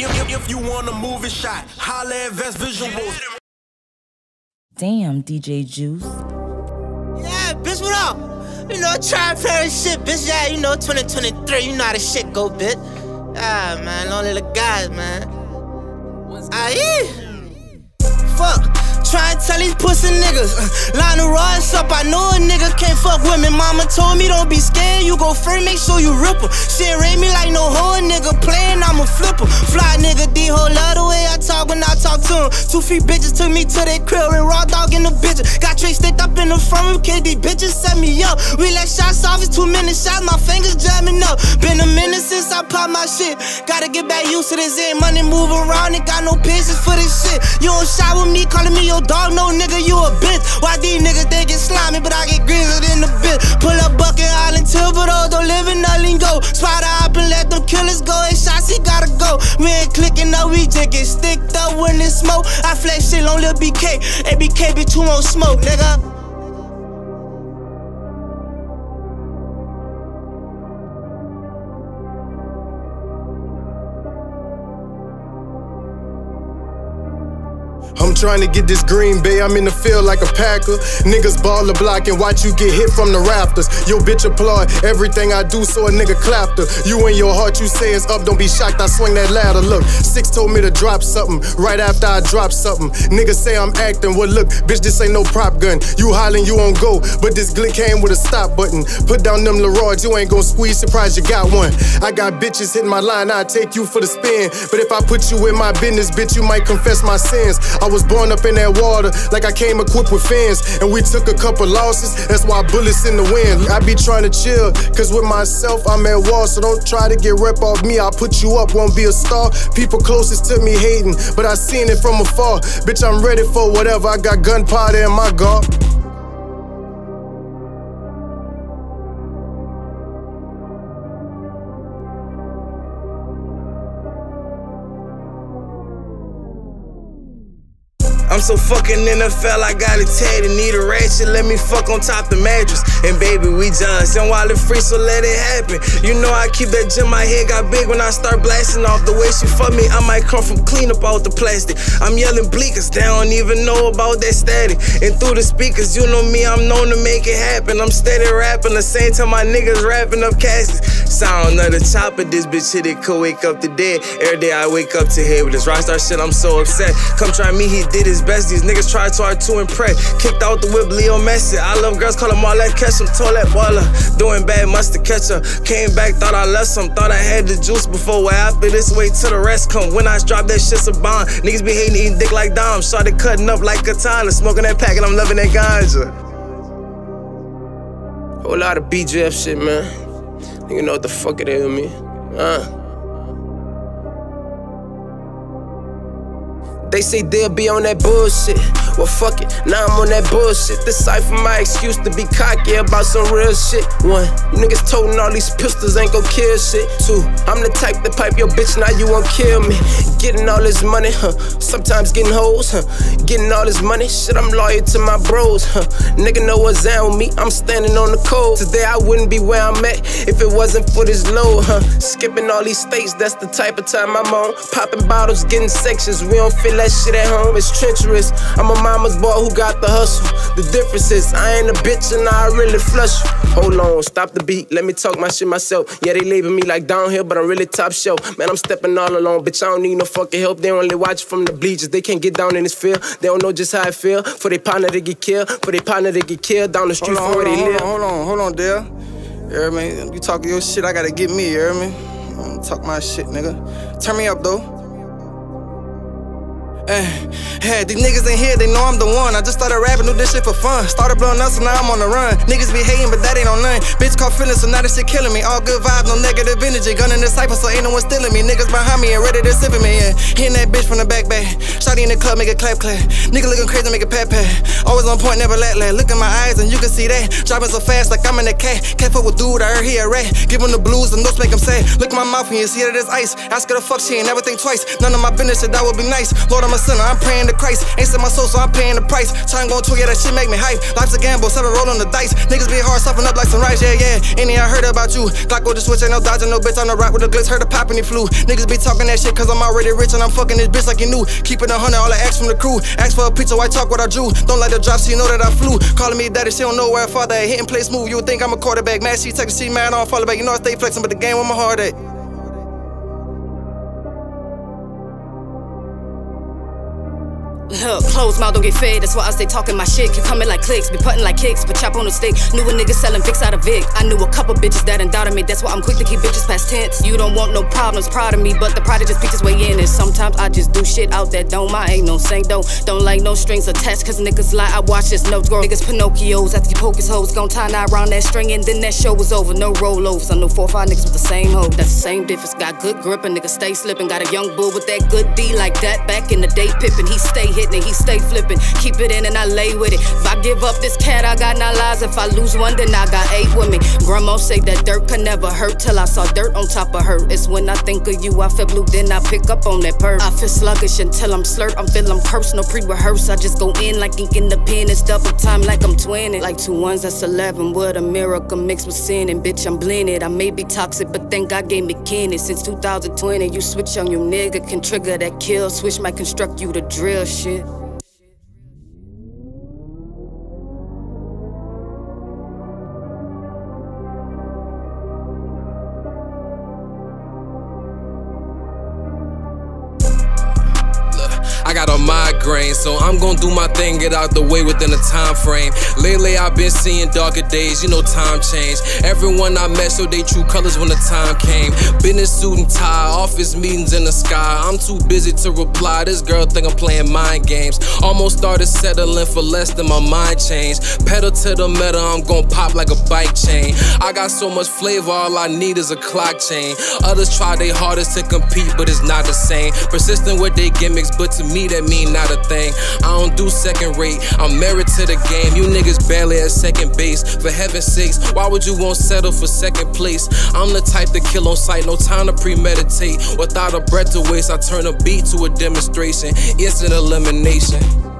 If, if, if you want a movie shot, holla at Ves Visuals. Damn, DJ Juice. Yeah, bitch, what up? You know, try and play shit, bitch. Yeah, you know, 2023, you know how the shit go, bitch. Ah, man, only the guys, man. Yeah. Fuck. Try and tell these pussy niggas. Uh, line the rods up, I know a nigga can't fuck with me. Mama told me don't be scared, you go free, make sure you rip her. She ain't rate me like no hoe nigga whole love the way I talk when I talk to him. Two feet bitches took me to that crib and raw dog in the bitch. Got tricks sticked up in the front of kid, these bitches set me up. We let shots off, it's two minutes shots, my fingers jamming up. Been a minute since I popped my shit. Gotta get back used to this, ain't money move around, ain't got no patience for this shit. You don't shot with me, calling me your dog, no nigga, you a bitch. Why these niggas think it's slimy, but I get grizzled in the bitch. Pull up Bucket Island, Tilbury, don't live in nothing go. Spot clicking up, we just get sticked up when it smoke. I flex shit on Lil BK. ABK, bitch, who won't smoke, nigga? I'm trying to get this Green Bay, I'm in the field like a Packer. Niggas ball the block and watch you get hit from the rafters. Yo, bitch applaud everything I do, so a nigga clapped her. You in your heart, you say it's up, don't be shocked, I swing that ladder. Look, six told me to drop something right after I drop something. Niggas say I'm acting, well, look, bitch, this ain't no prop gun. You hollering, you on go, but this glick came with a stop button. Put down them Leroy's, you ain't gon' squeeze, surprise you got one. I got bitches hitting my line, I take you for the spin. But if I put you in my business, bitch, you might confess my sins. I I was born up in that water, like I came equipped with fins. And we took a couple losses, that's why bullets in the wind. I be trying to chill, cause with myself I'm at war, so don't try to get rep off me. I'll put you up, won't be a star. People closest to me hating, but I seen it from afar. Bitch, I'm ready for whatever, I got gunpowder in my guard. I'm so fucking NFL, I got it tatted. Need a ratchet, let me fuck on top the mattress. And baby, we Johnson, while it free, so let it happen. You know I keep that gym, my head got big when I start blasting off. The way she fuck me, I might come from clean up all the plastic. I'm yelling bleakers, they don't even know about that static. And through the speakers, you know me, I'm known to make it happen. I'm steady rapping, the same time my niggas wrapping up caskets. Sound of the chopper, this bitch hit it could wake up the dead. Every day I wake up to hear with this rockstar shit, I'm so upset. Come try me, he did his best. These niggas try too hard to impress. Kicked out the whip, Leo Messi. I love girls, call them all that catch them. Toilet baller. Doing bad, must have catch her. Came back, thought I left some. Thought I had the juice before. Way after this, wait till the rest come. When I drop that shit's a bomb. Niggas be hating, eating dick like Dom. Started cutting up like katana. Smoking that pack, and I'm loving that ganja. Whole lot of BGF shit, man. You know what the fuck it is with me. Uh. They say they'll be on that bullshit. Well, fuck it, now I'm on that bullshit. This cipher my excuse to be cocky about some real shit. One, you niggas toting all these pistols ain't gon' kill shit. Two, I'm the type to pipe your bitch, now you won't kill me. Getting all this money, huh? Sometimes getting hoes, huh? Getting all this money, shit, I'm loyal to my bros, huh? Nigga know what's down with me, I'm standing on the code. Today I wouldn't be where I'm at if it wasn't for this load, huh? Skipping all these states, that's the type of time I'm on. Popping bottles, getting sections, we don't feel that shit at home is treacherous. I'm a mama's boy who got the hustle. The difference is I ain't a bitch and I really flush you. Hold on, stop the beat, let me talk my shit myself. Yeah, they label me like downhill, but I'm really top shelf. Man, I'm stepping all alone, bitch. I don't need no fucking help. They only watch from the bleachers. They can't get down in this field. They don't know just how I feel. For they partner to get killed, for they partner to get killed down the street hold on, from where hold they on, live. Hold on, hold on, Dale. You hear me? You talking your shit, I gotta get me, you hear me? I'm talk my shit, nigga. Turn me up, though. Hey, these niggas ain't here, they know I'm the one. I just started rapping, do this shit for fun. Started blowing up, so now I'm on the run. Niggas be hating, but that ain't on none. Bitch caught feelings, so now this shit killing me. All good vibes, no negative energy. Gun in the cypher, so ain't no one stealing me. Niggas behind me and ready to sip me, yeah. Hitting that bitch from the back back. Shotty in the club, make it clap clap. Nigga looking crazy, make it pat pat. Always on point, never let let. Look in my eyes, and you can see that. Dropping so fast, like I'm in a cat. Can't fuck with dude, I heard he a rat. Give him the blues, the notes make him sad. Look in my mouth, and you see that it's ice. Ask her the fuck, she ain't never think twice. None of my business, shit, that would be nice. Lord, I'm a sinner, I'm praying to Christ. Ain't sell my soul, so I'm paying the price. Trying going to yeah, that shit make me hype. Life's a gamble, seven roll on the dice. Niggas be hard, soften up like some rice, yeah, yeah. Any I heard about you. Glock go the switch, ain't no dodging, no bitch on the rock with the glitz, heard the pop and he flew. Niggas be talking that shit cause I'm already rich and I'm fucking this bitch like you knew. Keeping a hundred, all the X from the crew. Ask for a pizza, white talk what I drew. Don't like the drop, you know that I flew. Calling me daddy, she don't know where I father at. Hitting place move, you would think I'm a quarterback. Man, she the seat, man, on, fall back. You know I stay flexing, but the game with my heart at. Huh, closed mouth don't get fed, that's why I stay talking my shit. Keep coming like clicks, be putting like kicks, but chop on the stick. Knew a nigga selling Vicks out of Vic. I knew a couple bitches that undoubted me, that's why I'm quick to keep bitches past tense. You don't want no problems, proud of me, but the pride just its way in. And sometimes I just do shit out that don't. I ain't no saint, don't. Don't like no strings attached, cause niggas lie. I watch this notes grow. Niggas Pinocchios after you poke his hoes. Gon' tie now around that string, and then that show was over. No rollovers. I know four or five niggas with the same hoe. That's the same difference. Got good grip, and niggas stay slipping. Got a young bull with that good D like that. Back in the day, pippin'. He stay hitting, he stay flipping. Keep it in and I lay with it. If I give up this cat, I got nine lies. If I lose one, then I got eight with me. Grandma say that dirt could never hurt till I saw dirt on top of her. It's when I think of you, I feel blue, then I pick up on that purr. I feel sluggish until I'm slurred. I'm feeling cursed, no pre rehearse. I just go in like ink in the pen. It's double time like I'm twinning. Like two ones, that's 11. What a miracle mixed with sin. And bitch, I'm blended. I may be toxic, but thank God gave me Kenny. Since 2020, you switch on your nigga, can trigger that kill. Switch might construct you to drill shit. I migraine, so I'm gonna do my thing, get out the way within a time frame. Lately, I've been seeing darker days, you know, time change. Everyone I met showed they true colors when the time came. Business suit and tie, office meetings in the sky. I'm too busy to reply. This girl think I'm playing mind games. Almost started settling for less than my mind changed. Pedal to the metal, I'm gonna pop like a bike chain. I got so much flavor, all I need is a clock chain. Others try their hardest to compete, but it's not the same. Persistent with their gimmicks, but to me, that mean not a thing. I don't do second rate, I'm married to the game. You niggas barely at second base. For heaven's sakes, why would you want settle for second place? I'm the type to kill on sight, no time to premeditate. Without a breath to waste, I turn a beat to a demonstration. It's an elimination.